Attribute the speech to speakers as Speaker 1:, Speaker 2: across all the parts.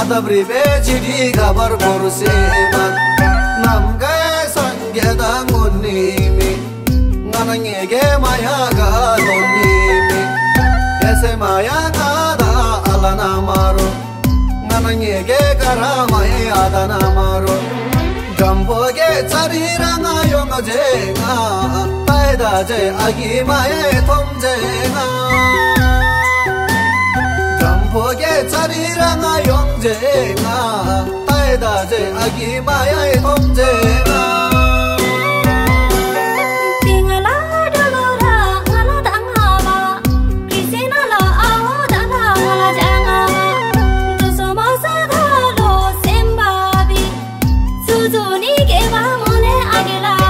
Speaker 1: adabri be chidi gabar korse man nam ga sangye da ngonni mi nanange ge maya ga nonni mi ese maya ga da alana maro nanange ge karama e adana maro jamboge chariranga yongjenga taida je agi mae thomjenga jamboge chế ma tay đã chế a kỳ ma ai thông chế ma
Speaker 2: Hãy subscribe cho kênh Ghiền Mì Gõ Để không bỏ lỡ những video hấp dẫn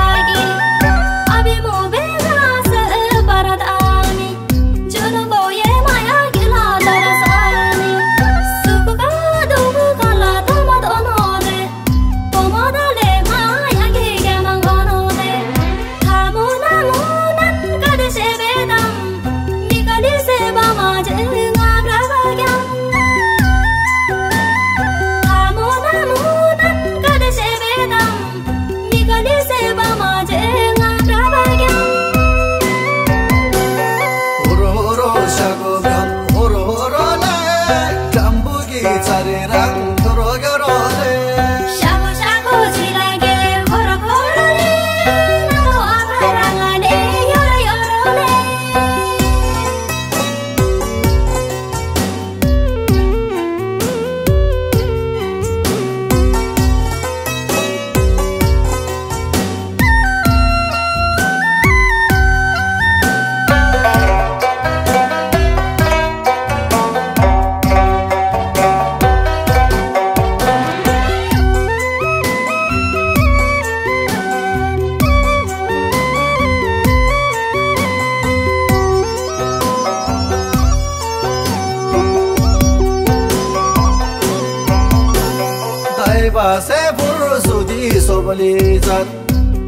Speaker 1: سيف الرسد صوب ليزت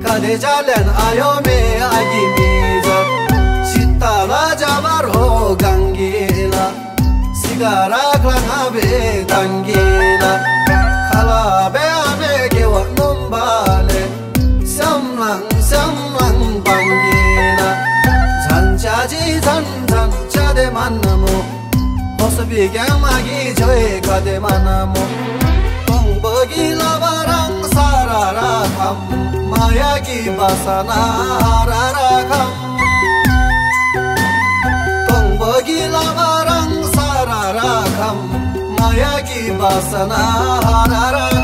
Speaker 1: كاد جالن ايومي اجيميزت شتا لا جبر هو غانجيلا سيغارا كلانا بي دانجيلا خلا بي امي كي وقنم بالي سملان سملان بانجيلا 잔차지 잔잔 차대 만나모 호수비경 마기 저의 가대 만나모 rakam maya ki pasana rarakam tong bagi sararakam maya ki pasana rarakam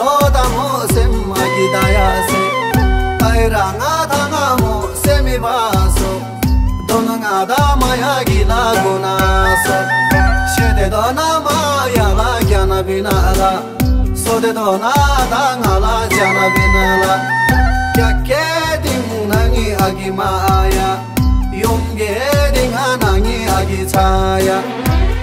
Speaker 1: lo ta mo se ma ki ta ya se ai ra nga tha nga mo se mi ba so do na nga da ma ya gi la go na so she de do na ma ya la kya na bi na la so de do na da nga la ja na bi na la kya ke di mu na ni a gi ma ya yong ge de nga na ni a gi cha ya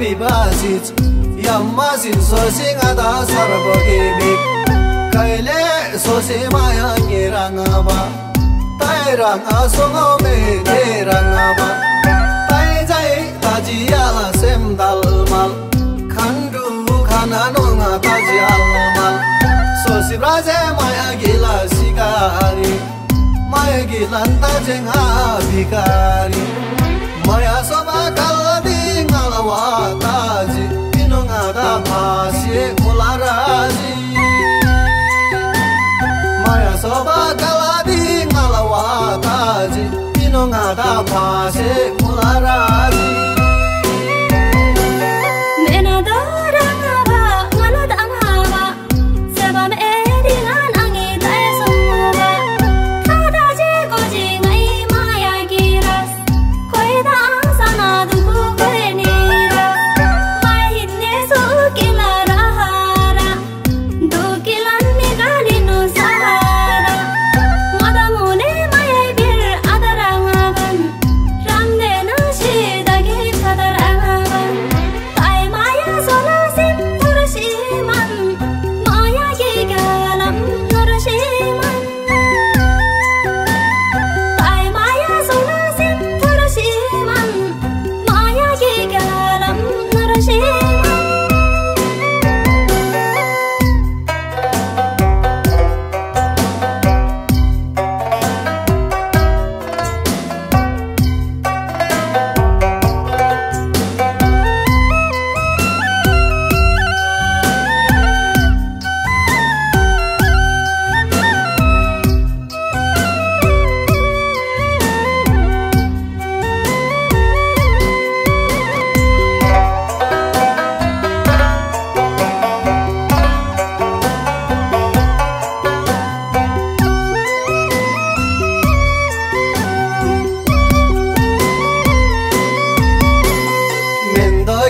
Speaker 1: bibasit Yammasin sosin ada sarbo gimik Kayle sosi mayan girang ama Tai rang asongo me te rang ama. Tai jai sem dal mal Khandu khana nonga taji al mal Sosi braje maya gila sikari Maya gilan tajeng ha bikari. watazi inongada pasie ularazi maya soba kaladi ngalawatazi inongada pasie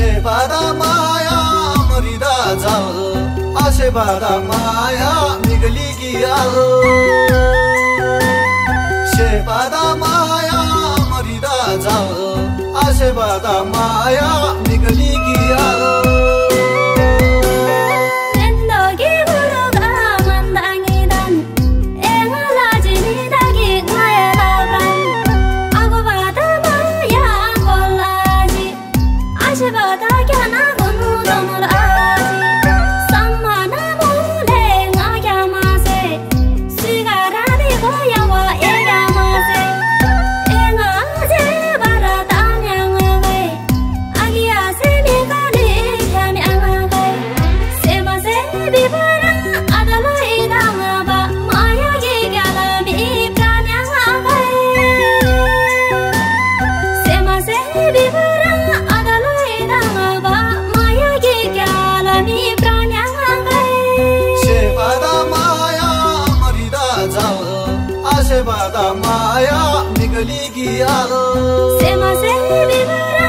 Speaker 1: बारामया मरी राजा आशबारा माया नगली गे माया मरी राजा आश बारा माया निकलि माया निगली की आलो से
Speaker 2: मज़े बिगड़ा